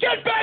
Get back!